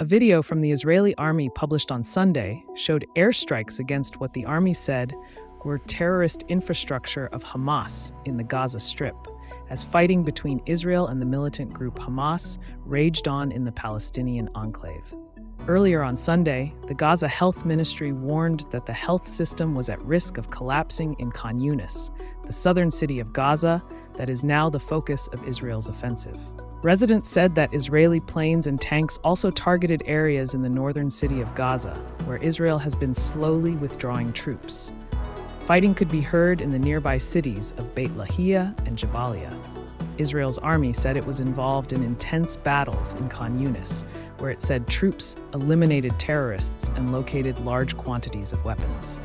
A video from the Israeli army published on Sunday showed airstrikes against what the army said were terrorist infrastructure of Hamas in the Gaza Strip, as fighting between Israel and the militant group Hamas raged on in the Palestinian enclave. Earlier on Sunday, the Gaza Health Ministry warned that the health system was at risk of collapsing in Khan Yunis, the southern city of Gaza that is now the focus of Israel's offensive. Residents said that Israeli planes and tanks also targeted areas in the northern city of Gaza, where Israel has been slowly withdrawing troops. Fighting could be heard in the nearby cities of Beit Lahia and Jabalia. Israel's army said it was involved in intense battles in Khan Yunis, where it said troops eliminated terrorists and located large quantities of weapons.